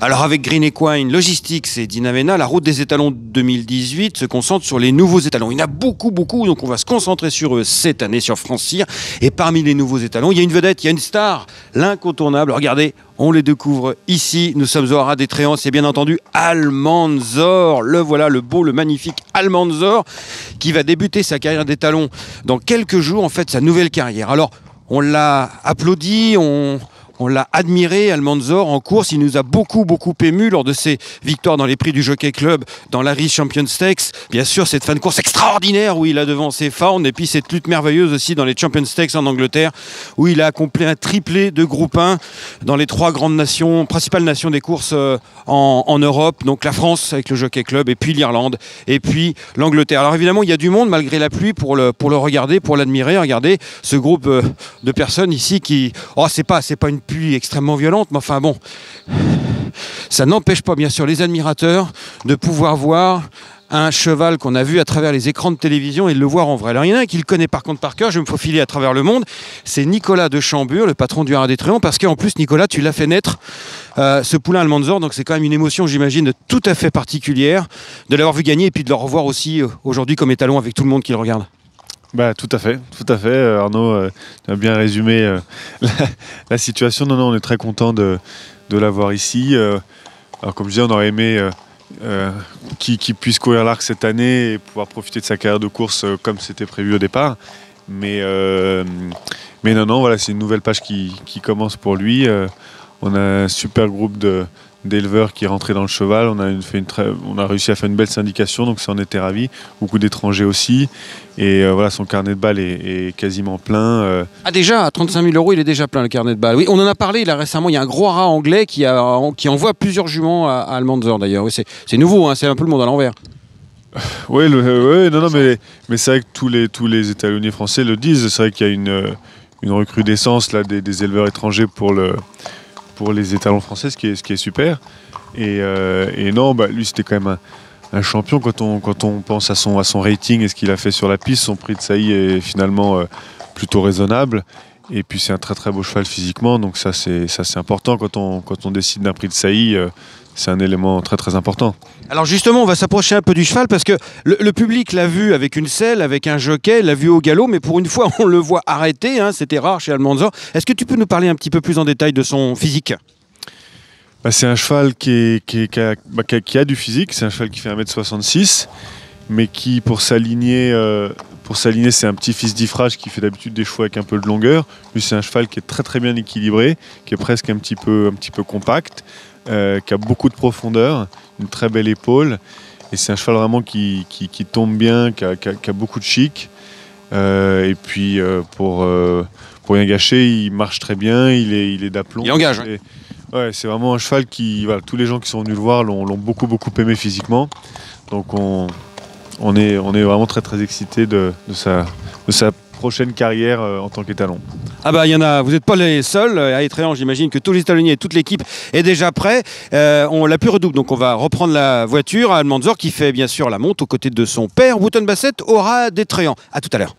Alors avec Green Equine Logistics et Dinavena, la route des étalons 2018 se concentre sur les nouveaux étalons. Il y en a beaucoup, beaucoup, donc on va se concentrer sur eux cette année sur Francir. Et parmi les nouveaux étalons, il y a une vedette, il y a une star, l'incontournable. Regardez, on les découvre ici. Nous sommes au Haras des Tréants, c'est bien entendu Almanzor. Le voilà, le beau, le magnifique Almanzor, qui va débuter sa carrière d'étalon dans quelques jours, en fait, sa nouvelle carrière. Alors, on l'a applaudi, on on l'a admiré, Almanzor, en course. Il nous a beaucoup, beaucoup ému lors de ses victoires dans les prix du Jockey Club, dans l'Aris Champion Stakes. Bien sûr, cette fin de course extraordinaire où il a devant ses faunes. Et puis cette lutte merveilleuse aussi dans les Champion Stakes en Angleterre, où il a accompli un triplé de groupe 1 dans les trois grandes nations, principales nations des courses euh, en, Europe. Donc la France avec le Jockey Club, et puis l'Irlande, et puis l'Angleterre. Alors évidemment, il y a du monde malgré la pluie pour le, pour le regarder, pour l'admirer. Regardez ce groupe euh, de personnes ici qui. Oh, c'est pas, c'est pas une pluie extrêmement violente, mais enfin bon, ça n'empêche pas bien sûr les admirateurs de pouvoir voir un cheval qu'on a vu à travers les écrans de télévision et de le voir en vrai. Alors il y en a un qui le connaît par contre par cœur, je me faufiler à travers le monde, c'est Nicolas de Chambure, le patron du Haras des Tréants, parce qu'en plus Nicolas, tu l'as fait naître euh, ce poulain Almanzor, donc c'est quand même une émotion, j'imagine, tout à fait particulière de l'avoir vu gagner et puis de le revoir aussi euh, aujourd'hui comme étalon avec tout le monde qui le regarde. Bah, tout à fait, tout à fait. Euh, Arnaud euh, a bien résumé euh, la, situation. Non, non, on est très content de, l'avoir ici. alors, comme je disais, on aurait aimé qu'il puisse courir l'arc cette année et pouvoir profiter de sa carrière de course comme c'était prévu au départ. Mais, mais non, non, voilà, c'est une nouvelle page qui commence pour lui. On a un super groupe de, d'éleveurs qui rentraient dans le cheval. On a, fait une on a réussi à faire une belle syndication, donc ça en était ravi. Beaucoup d'étrangers aussi. Et euh, voilà, son carnet de balles est, quasiment plein. Euh. Ah déjà, à 35 000 euros, il est déjà plein le carnet de balles. Oui, on en a parlé là récemment. Il y a un gros rat anglais qui, a, qui envoie plusieurs juments à, Almanzor d'ailleurs. Oui, c'est nouveau, hein, c'est un peu le monde à l'envers. oui, non, non, mais, mais c'est vrai que tous les, tous les étalonniers français le disent. C'est vrai qu'il y a une, une recrudescence là, des, des éleveurs étrangers pour le pour les étalons français, ce qui est, super. Et, euh, non, bah, lui, c'était quand même un, champion quand on, pense à son, rating et ce qu'il a fait sur la piste. Son prix de saillie est finalement euh, plutôt raisonnable. Et puis c'est un très très beau cheval physiquement, donc ça c'est important quand on quand on décide d'un prix de saillie. Euh, c'est un élément très très important. Alors justement, on va s'approcher un peu du cheval parce que le, public l'a vu avec une selle, avec un jockey, l'a vu au galop, mais pour une fois, on le voit arrêté. Hein, c'était rare chez Almanzor. Est-ce que tu peux nous parler un petit peu plus en détail de son physique? Bah, C'est un cheval qui, bah, qui, a, du physique. C'est un cheval qui fait 1m66, mais qui, pour s'aligner, euh, pour s'aligner, c'est un petit fils d'Ifrage qui fait d'habitude des choix avec un peu de longueur. Lui, c'est un cheval qui est très très bien équilibré, qui est presque un petit peu, un petit peu compact. Euh, qui a beaucoup de profondeur, une très belle épaule. Et c'est un cheval vraiment qui, qui, tombe bien, qui a, qui, a, beaucoup de chic. Euh, et puis euh, pour, pour rien gâcher, il marche très bien, il est, il est d'aplomb. Il engage. ouais, c'est vraiment un cheval qui. Voilà, tous les gens qui sont venus le voir l'ont beaucoup, beaucoup aimé physiquement. Donc on, on, est, vraiment très, très excités de, sa, prochaine carrière euh, en tant qu'étalon Ah bah il y en a, vous n'êtes pas les seuls à Étréant, j'imagine que tous les étalonniers et toute l'équipe est déjà prêt. Euh, on l'a plus redouble, donc on va reprendre la voiture à Almanzor qui fait bien sûr la monte aux côtés de son père. Wooten Bassett aura d'Étréant. À tout à l'heure.